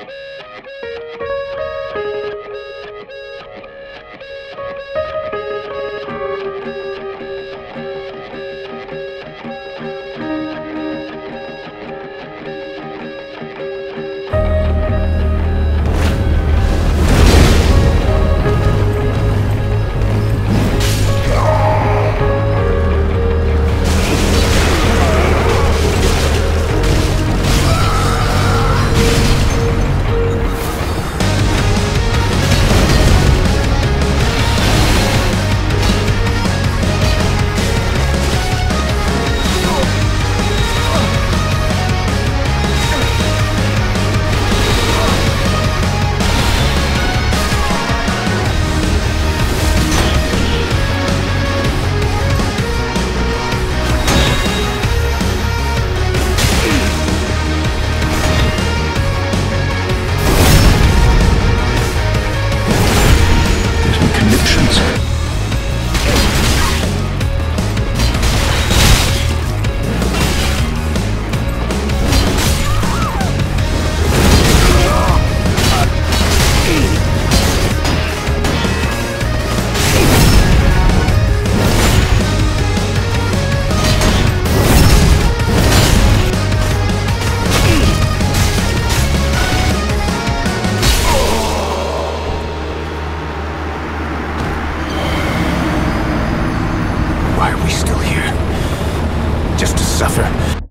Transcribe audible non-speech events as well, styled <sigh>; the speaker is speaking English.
you <laughs> Why are we still here? Just to suffer?